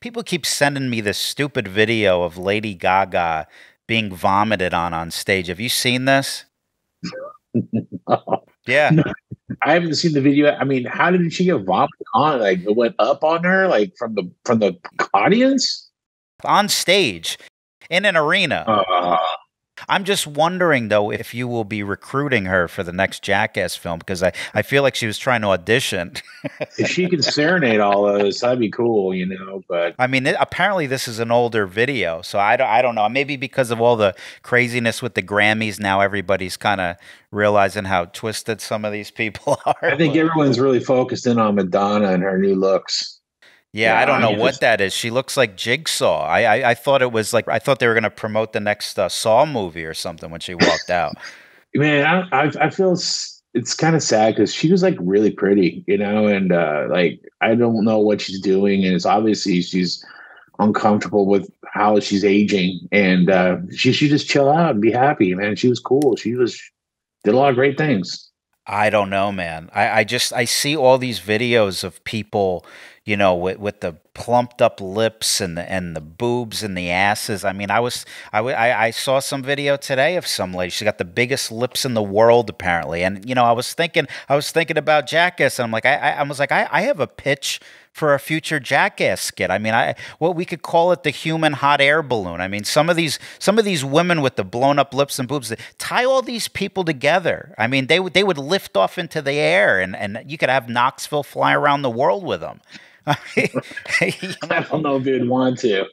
People keep sending me this stupid video of Lady Gaga being vomited on on stage. Have you seen this? Yeah. No, I haven't seen the video. I mean, how did she get vomited on? Like it went up on her, like from the from the audience on stage in an arena. Uh, I'm just wondering though if you will be recruiting her for the next Jackass film because I, I feel like she was trying to audition. if she can serenade all those, that'd be cool, you know. But I mean, it, apparently this is an older video, so I don't, I don't know. Maybe because of all the craziness with the Grammys, now everybody's kind of realizing how twisted some of these people are. I think everyone's really focused in on Madonna and her new looks. Yeah, I don't know what that is. She looks like Jigsaw. I I, I thought it was like I thought they were going to promote the next uh, Saw movie or something when she walked out. Man, I I, I feel it's, it's kind of sad because she was like really pretty, you know, and uh, like I don't know what she's doing, and it's obviously she's uncomfortable with how she's aging, and uh, she should just chill out and be happy, man. She was cool. She was did a lot of great things. I don't know, man. I, I just I see all these videos of people you know, with, with the plumped up lips and the and the boobs and the asses. I mean, I was I, I, I saw some video today of some lady. She's got the biggest lips in the world apparently, and you know, I was thinking I was thinking about Jackass, and I'm like, I I, was like, I, I have a pitch for a future jackass skit. I mean, I well, we could call it the human hot air balloon. I mean, some of these some of these women with the blown up lips and boobs tie all these people together. I mean, they would they would lift off into the air, and and you could have Knoxville fly around the world with them. I don't know if you'd want to.